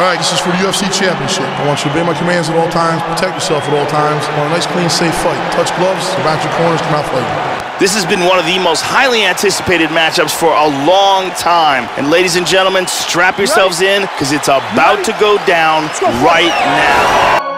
All right, this is for the UFC Championship. I want you to obey my commands at all times, protect yourself at all times. I want a nice, clean, safe fight. Touch gloves, back your corners, come out fighting. This has been one of the most highly anticipated matchups for a long time. And ladies and gentlemen, strap yourselves in because it's about to go down right now.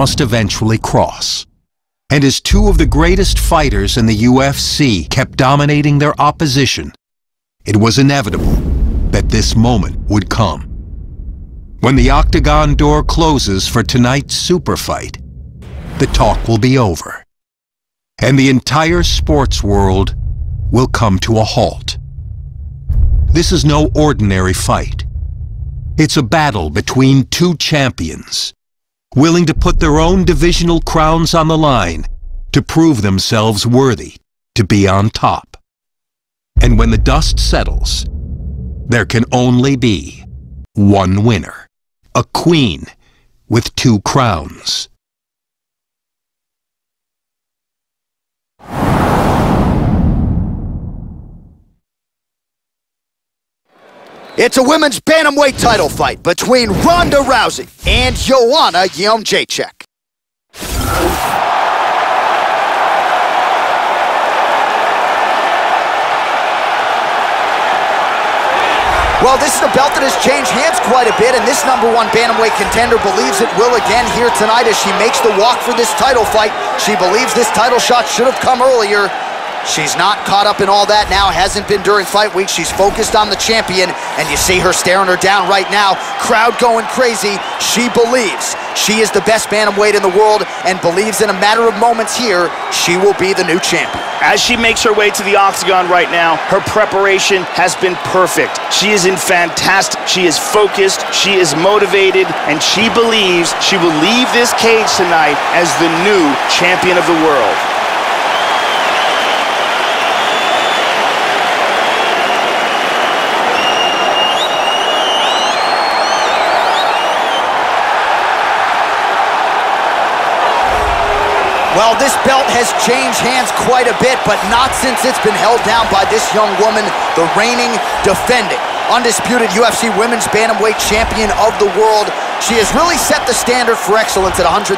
Must eventually cross. And as two of the greatest fighters in the UFC kept dominating their opposition, it was inevitable that this moment would come. When the octagon door closes for tonight's super fight, the talk will be over. And the entire sports world will come to a halt. This is no ordinary fight. It's a battle between two champions, willing to put their own divisional crowns on the line to prove themselves worthy to be on top. And when the dust settles, there can only be one winner, a queen with two crowns. It's a women's bantamweight title fight between Ronda Rousey and Joanna Jędrzejczyk. Well, this is a belt that has changed hands quite a bit, and this number one bantamweight contender believes it will again here tonight as she makes the walk for this title fight. She believes this title shot should have come earlier. She's not caught up in all that now, hasn't been during fight week. She's focused on the champion, and you see her staring her down right now. Crowd going crazy. She believes she is the best bantamweight in the world and believes in a matter of moments here, she will be the new champion. As she makes her way to the octagon right now, her preparation has been perfect. She is in fantastic, she is focused, she is motivated, and she believes she will leave this cage tonight as the new champion of the world. Well, this belt has changed hands quite a bit, but not since it's been held down by this young woman, the reigning, defending, undisputed UFC Women's Bantamweight Champion of the world. She has really set the standard for excellence at 135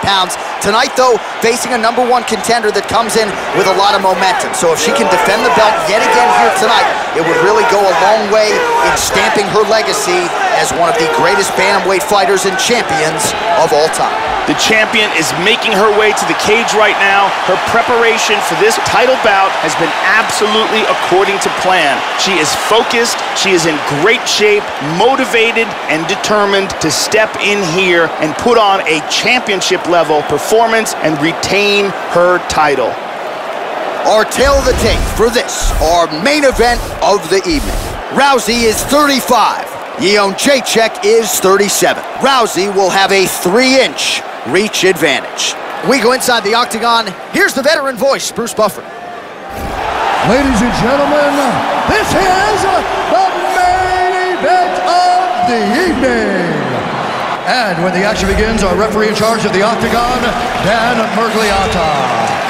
pounds. Tonight, though, facing a number one contender that comes in with a lot of momentum. So if she can defend the belt yet again here tonight, it would really go a long way in stamping her legacy as one of the greatest bantamweight fighters and champions of all time. The champion is making her way to the cage right now. Her preparation for this title bout has been absolutely according to plan. She is focused, she is in great shape, motivated, and determined to step in here and put on a championship level performance and retain her title. Our tale of the tape for this, our main event of the evening. Rousey is 35. Jędrzejczyk is 37. Rousey will have a three-inch reach advantage. We go inside the octagon. Here's the veteran voice, Bruce Buffer. Ladies and gentlemen, this is the main event of the evening. And when the action begins, our referee in charge of the octagon, Dan Miragliotta.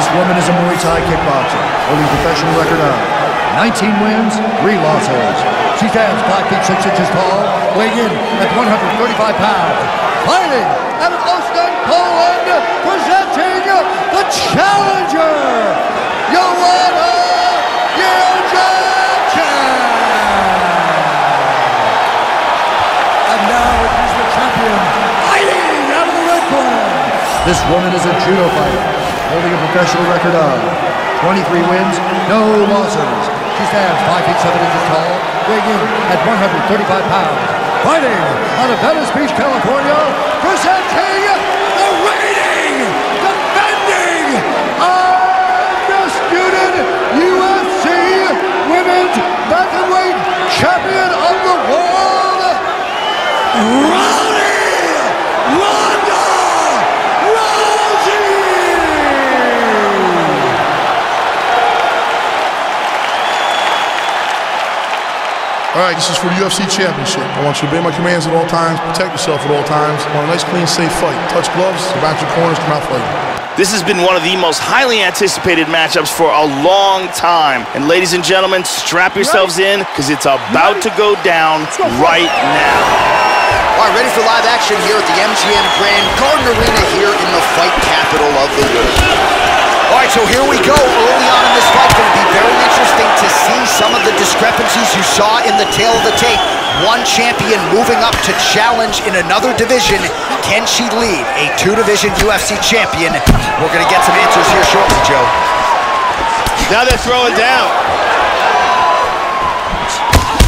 This woman is a Muay Thai kickboxer, holding professional record of 19 wins, 3 losses. She stands 5 feet 6 inches tall, weighing in at 135 pounds. Fighting out of Olsztyn, Poland, presenting the challenger, Joanna. And now he's the champion, fighting out of the red corner. This woman is a judo fighter, professional record of 23 wins, no losses. She stands 5 feet 7 inches tall, weighing in at 135 pounds. Fighting out of Venice Beach, California, presenting the reigning, defending, undisputed UFC Women's Bantamweight Champion of the World, Rowdy Ronda Rousey! All right, this is for the UFC Championship. I want you to obey my commands at all times, protect yourself at all times. I want a nice, clean, safe fight. Touch gloves, about your corners, come out fighting. This has been one of the most highly anticipated matchups for a long time. And ladies and gentlemen, strap yourselves in because it's about to go down right now. All right, ready for live action here at the MGM Grand Garden Arena here in the fight capital of the world. All right, so here we go. Early on the tale of the tape. One champion moving up to challenge in another division. Can she lead a two-division UFC champion? We're going to get some answers here shortly, Joe. Now they're throwing down.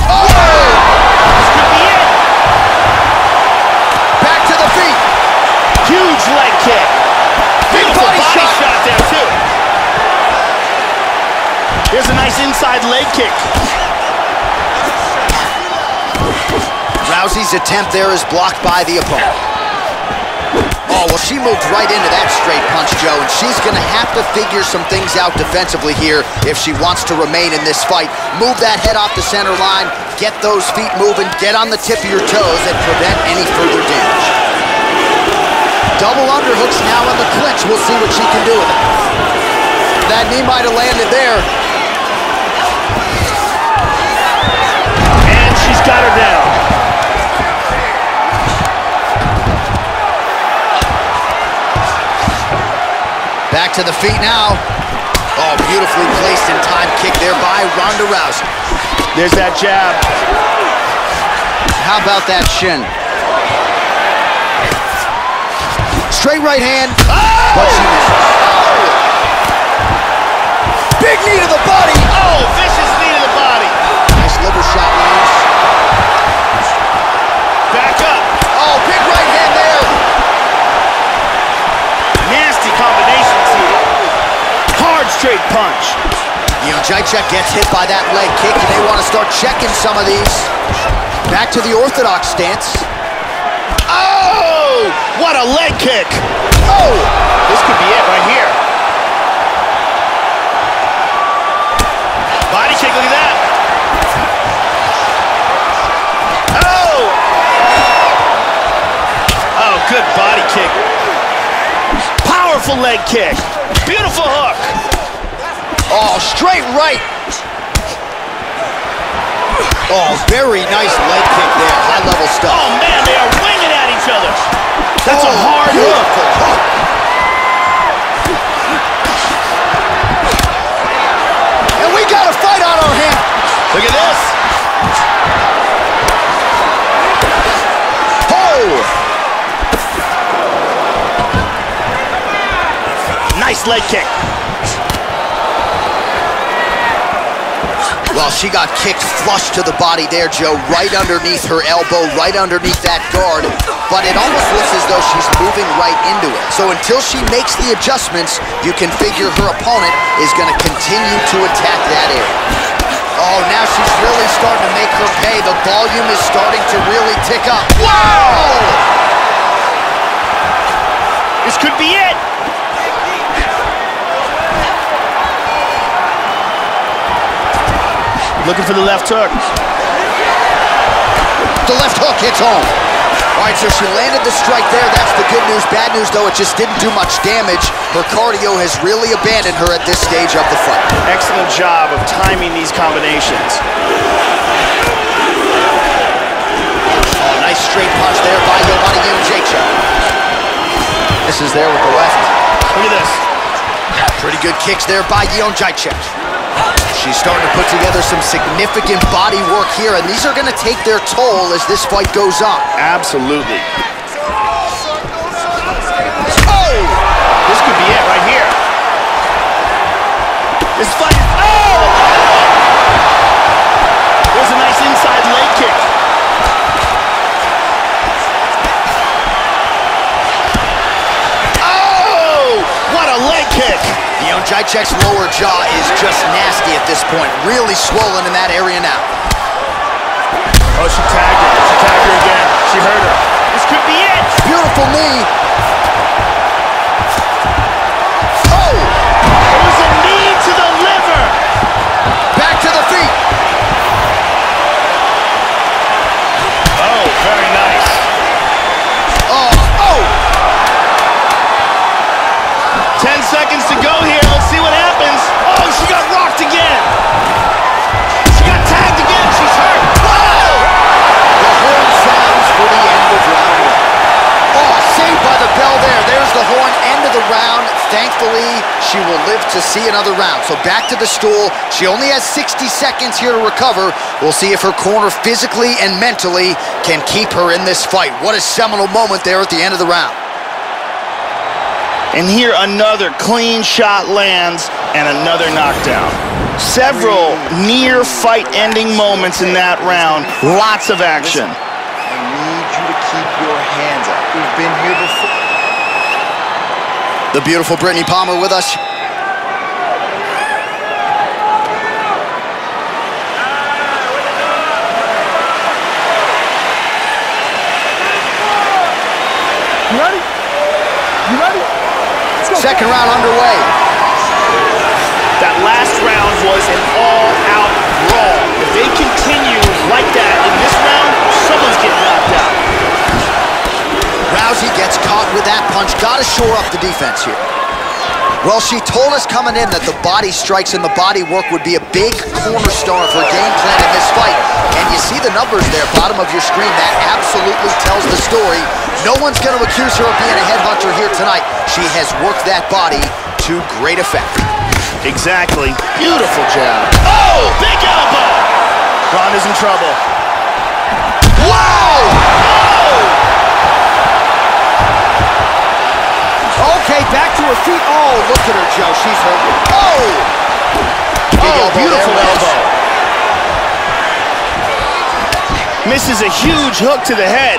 Oh! Back to the feet. Huge leg kick. Beautiful body, body shot. shot there, too. Here's a nice inside leg kick. Rousey's attempt there is blocked by the opponent. Oh, well, she moved right into that straight punch, Joe, and she's going to have to figure some things out defensively here if she wants to remain in this fight. Move that head off the center line, get those feet moving, get on the tip of your toes, and prevent any further damage. Double underhooks now in the clinch. We'll see what she can do with it. That knee might have landed there. Back to the feet now. Oh, beautifully placed in time kick there by Ronda Rousey. There's that jab. How about that shin? Straight right hand. Oh! But she misses. Big knee to the body. Oh, vicious knee to the body. Nice liver shot lands. Back up. Oh, big right hand there. Nasty. Hard straight punch. You know, Jacek gets hit by that leg kick, and they want to start checking some of these. Back to the orthodox stance. Oh! What a leg kick. Oh! This could be it right here. Body kick, look at that. Oh! Oh, good body kick. Powerful leg kick. Beautiful hook. Oh, straight right. Oh, very nice leg kick there. High level stuff. Oh, man, they are winging at each other. That's oh, a hard hook. And we got a fight on our hands. Look at this. Oh! Nice leg kick. Well, she got kicked flush to the body there, Joe, right underneath her elbow, right underneath that guard. But it almost looks as though she's moving right into it. So until she makes the adjustments, you can figure her opponent is going to continue to attack that area. Oh, now she's really starting to make her pay. The volume is starting to really tick up. Wow! Looking for the left hook. The left hook hits home. All right, so she landed the strike there. That's the good news. Bad news, though, it just didn't do much damage. Her cardio has really abandoned her at this stage of the fight. Excellent job of timing these combinations. Oh, nice straight punch there by Joanna Jędrzejczyk. This is there with the left. Look at this. Pretty good kicks there by Jędrzejczyk. She's starting to put together some significant body work here, and these are going to take their toll as this fight goes on. Absolutely. You know, Jacek's lower jaw is just nasty at this point. Really swollen in that area now. Oh, she tagged her. She tagged her again. She hurt her. This could be it. Beautiful knee. She will live to see another round. So back to the stool. She only has 60 seconds here to recover. We'll see if her corner physically and mentally can keep her in this fight. What a seminal moment there at the end of the round. And here another clean shot lands and another knockdown. Several near fight-ending moments in that round. Lots of action. I need you to keep your hands up. We've been here before. The beautiful Brittany Palmer with us. You ready? You ready? Let's go. Second round underway. That last round was an all-out brawl. If they continue like that in this round, Rousey gets caught with that punch. Got to shore up the defense here. Well, she told us coming in that the body strikes and the body work would be a big cornerstone of her game plan in this fight. And you see the numbers there, bottom of your screen. That absolutely tells the story. No one's going to accuse her of being a headhunter here tonight. She has worked that body to great effect. Exactly. Beautiful jab. Oh, big elbow. Ronda's in trouble. Okay, back to her feet. Oh, look at her, Joe. She's hurt. Oh! Big Oh, elbow beautiful there, elbow. Misses a huge hook to the head.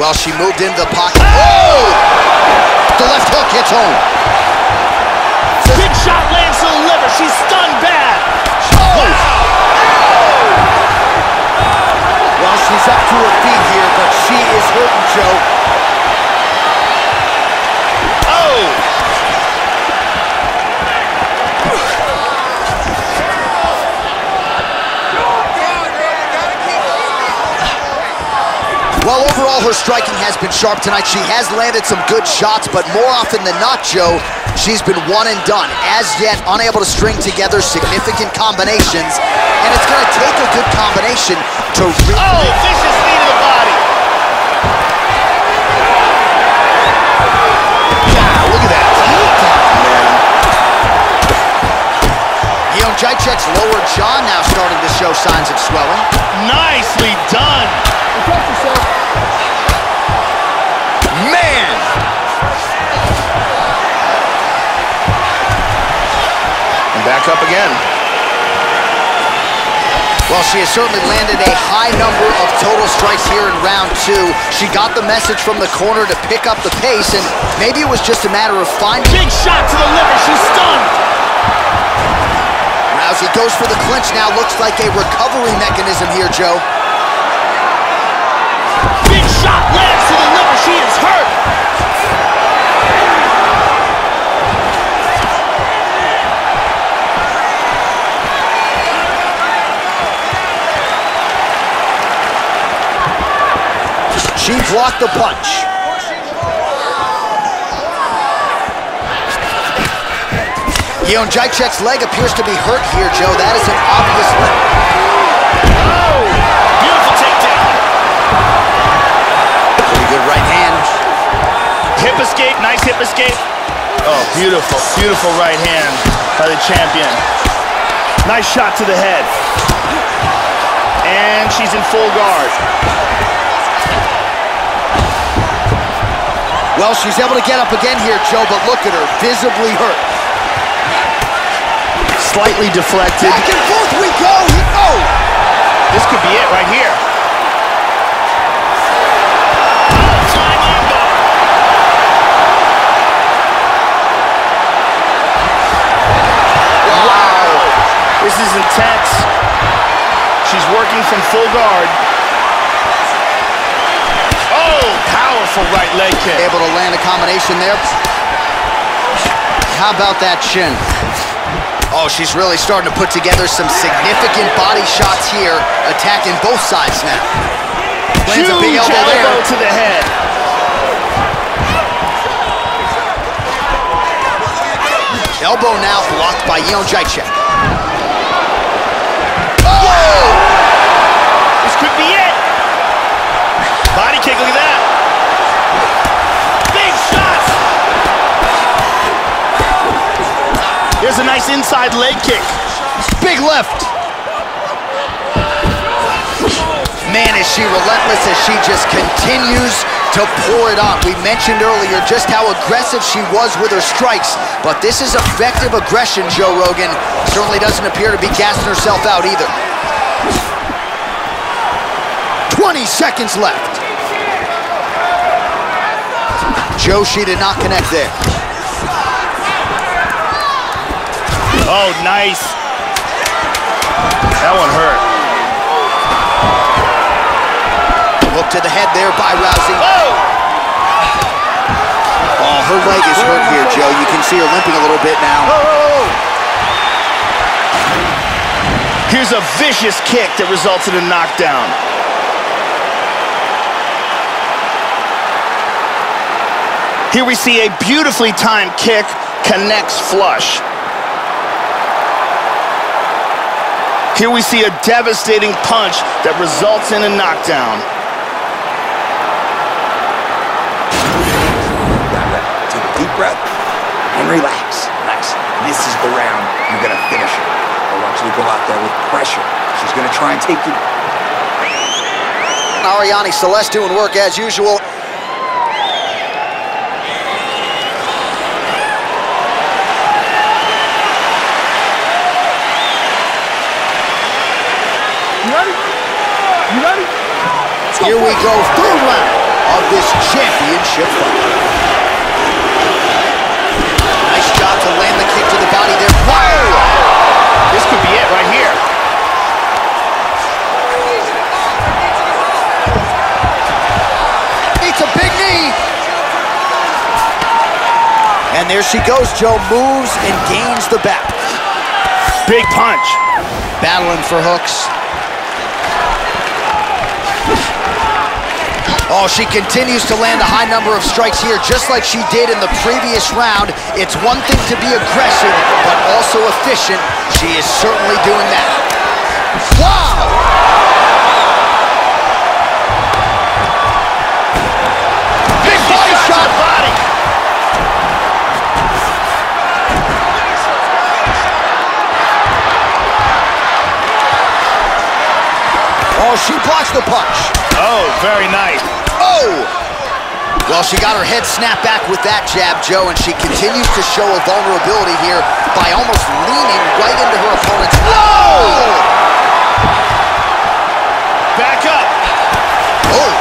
Well, she moved into the pocket. Oh! The left hook hits home. Big shot lands to the liver. She's stunned bad. Oh! Well, she's up to her feet here, but she is hurting, Joe. Well, overall, her striking has been sharp tonight. She has landed some good shots, but more often than not, Joe, she's been one and done. As yet, unable to string together significant combinations, and it's going to take a good combination to. Oh, Jędrzejczyk's lower jaw now starting to show signs of swelling. Nicely done. Man! And back up again. Well, she has certainly landed a high number of total strikes here in round two. She got the message from the corner to pick up the pace, and maybe it was just a matter of finding... Big shot to the liver. She's stunned. Rousey goes for the clinch now. Looks like a recovery mechanism here, Joe. Big shot lands to the liver. She is hurt. She blocked the punch. Jędrzejczyk's leg appears to be hurt here, Joe. That is an obvious limp. Oh, beautiful takedown. Pretty good right hand. Hip escape, nice hip escape. Oh, beautiful, beautiful right hand by the champion. Nice shot to the head. And she's in full guard. Well, she's able to get up again here, Joe, but look at her, visibly hurt. Slightly deflected. Back and forth we go. Oh! This could be it right here. Wow. This is intense. She's working from full guard. Oh, powerful right leg kick. Able to land a combination there. How about that shin? Oh, she's really starting to put together some significant body shots here, attacking both sides now. Lands a big Huge elbow there. to the head. Elbow now blocked by Jędrzejczyk. Oh! This could be it. Body kick, look at that. A nice inside leg kick. Big left. Man, is she relentless as she just continues to pour it on. We mentioned earlier just how aggressive she was with her strikes, but this is effective aggression, Joe Rogan. Certainly doesn't appear to be gassing herself out either. 20 seconds left. Joe, she did not connect there. Oh, nice. That one hurt. Hook to the head there by Rousey. Oh! Oh, her leg is hurt here, Joe. You can see her limping a little bit now. Here's a vicious kick that results in a knockdown. Here we see a beautifully timed kick connects flush. Here we see a devastating punch that results in a knockdown. Take a deep breath and relax. Nice. This is the round. You're going to finish it. I want you to go out there with pressure. She's going to try and take you. Arianny Celeste doing work as usual. You ready? You ready? Here we go, third round of this championship fight. Nice job to land the kick to the body there. Whoa! This could be it right here. It's a big knee. And there she goes, Joe. Moves and gains the back. Big punch. Battling for hooks. Oh, she continues to land a high number of strikes here, just like she did in the previous round. It's one thing to be aggressive, but also efficient. She is certainly doing that. Wow! Big body shot! Body. Oh, she blocks the punch. Oh, very nice. Oh! Well, she got her head snapped back with that jab, Joe, and she continues to show a vulnerability here by almost leaning right into her opponent's... Whoa! Back up. Oh!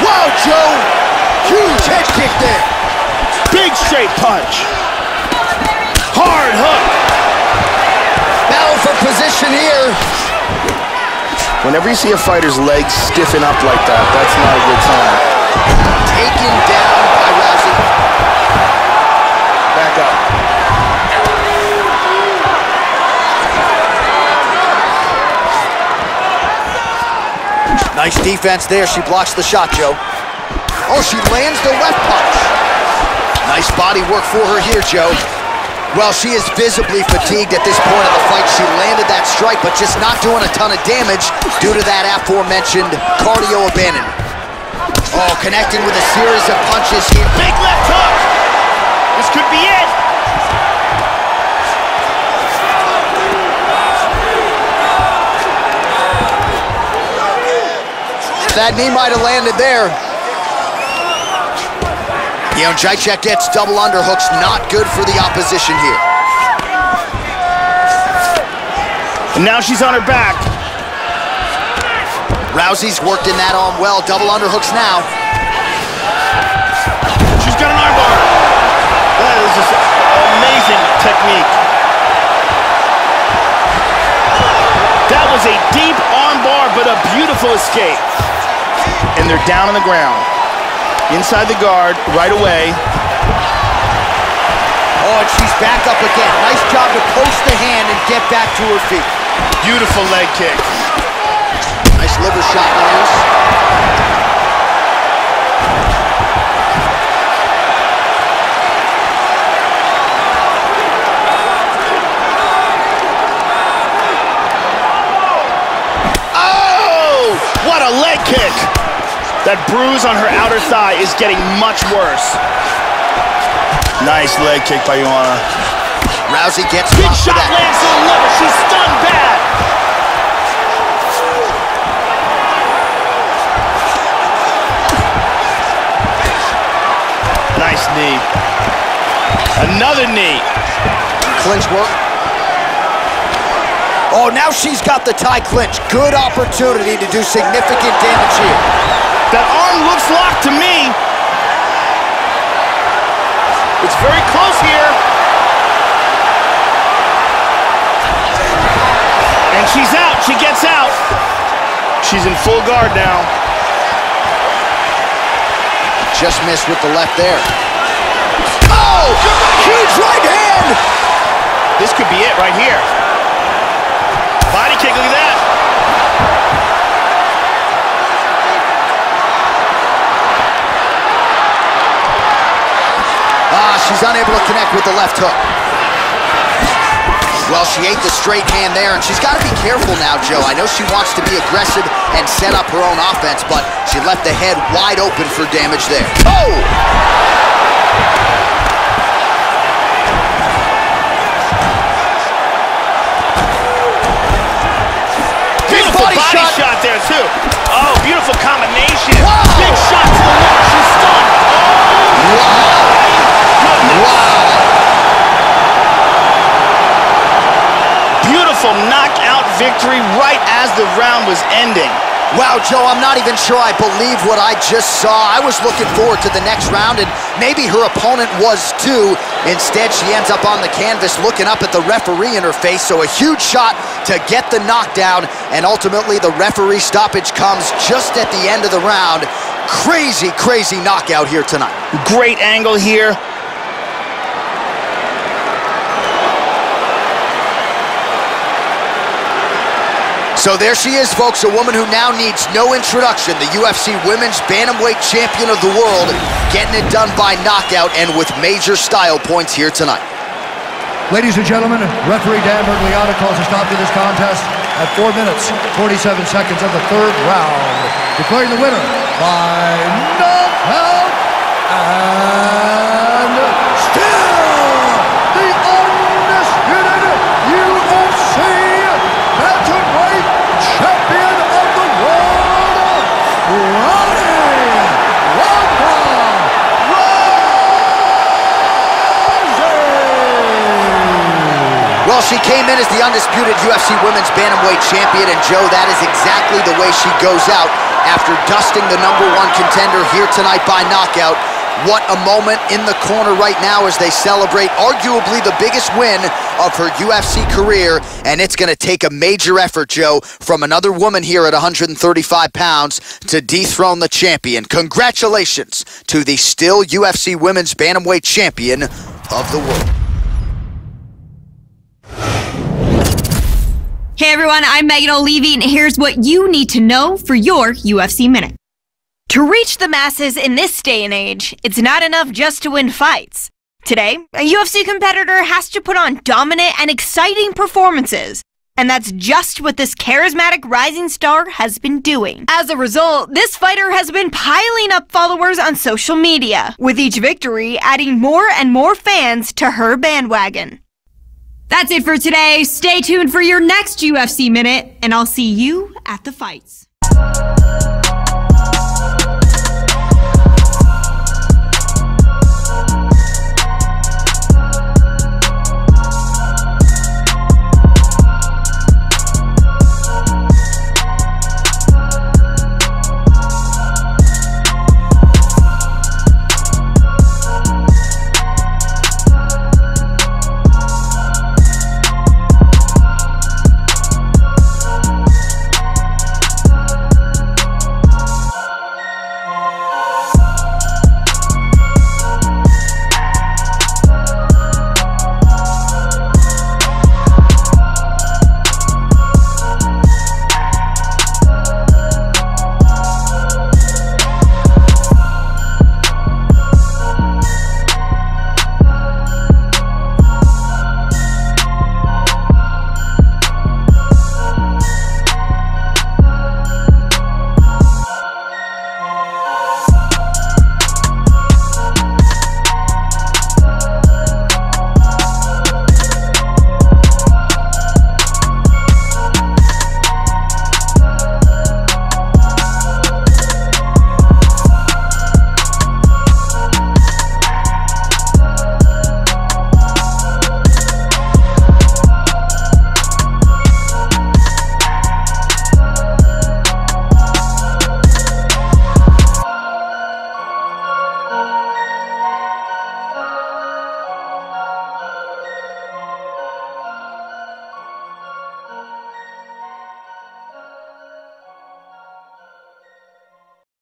Wow, Joe! Huge head kick there. Big straight punch. Hard hook. Battle for position here. Whenever you see a fighter's legs stiffen up like that, that's not a good sign. Taken down by Rousey. Back up. Nice defense there. She blocks the shot, Joe. Oh, she lands the left punch. Nice body work for her here, Joe. Well, she is visibly fatigued at this point of the fight. She landed that strike, but just not doing a ton of damage due to that aforementioned cardio abandonment. Oh, connecting with a series of punches here. Big left hook. This could be it. That knee might have landed there. You know, Jacek gets double underhooks. Not good for the opposition here. And now she's on her back. Rousey's worked in that arm well. Double underhooks now. She's got an armbar. That is just amazing technique. That was a deep armbar, but a beautiful escape. And they're down on the ground. Inside the guard, right away. Oh, and she's back up again. Nice job to post the hand and get back to her feet. Beautiful leg kick. Nice liver shot lands. Oh! What a leg kick! That bruise on her outer thigh is getting much worse. Nice leg kick by Joanna. Rousey gets Big blocked shot lands to the liver. She's stunned bad. Nice knee. Another knee. Clinch work. Oh, now she's got the tie clinch. Good opportunity to do significant damage here. That arm looks locked to me. It's very close here. And she's out. She gets out. She's in full guard now. Just missed with the left there. Oh! Huge right hand! This could be it right here. Kick, look at that. Ah, she's unable to connect with the left hook. Well, she ate the straight hand there, and she's got to be careful now, Joe. I know she wants to be aggressive and set up her own offense, but she left the head wide open for damage there. Oh! Body shot. shot. there, too. Oh, beautiful combination. Wow. Big shot to the liver. She's stunned. Oh, wow. Beautiful knockout victory right as the round was ending. Wow, Joe, I'm not even sure I believe what I just saw. I was looking forward to the next round, and maybe her opponent was too. Instead, she ends up on the canvas looking up at the referee in her face, so a huge shot to get the knockdown, and ultimately the referee stoppage comes just at the end of the round. Crazy, crazy knockout here tonight. Great angle here. So there she is, folks, a woman who now needs no introduction, the UFC Women's Bantamweight Champion of the world, getting it done by knockout and with major style points here tonight. Ladies and gentlemen, referee Dan Miragliotta calls a stop to this contest at 4 minutes, 47 seconds of the third round, declaring the winner by knockout and still the undisputed UFC Bantamweight Champion of the World, Rowdy Ronda Rousey. Well, she came in as the undisputed UFC Women's Bantamweight Champion, and Joe, that is exactly the way she goes out after dusting the number one contender here tonight by knockout. What a moment in the corner right now as they celebrate arguably the biggest win of her UFC career, and it's going to take a major effort, Joe, from another woman here at 135 pounds to dethrone the champion. Congratulations to the still UFC Women's Bantamweight Champion of the world. Hey everyone, I'm Megan Olivi, and here's what you need to know for your UFC Minute. To reach the masses in this day and age, it's not enough just to win fights. Today, a UFC competitor has to put on dominant and exciting performances. And that's just what this charismatic rising star has been doing. As a result, this fighter has been piling up followers on social media, with each victory adding more and more fans to her bandwagon. That's it for today. Stay tuned for your next UFC Minute, and I'll see you at the fights.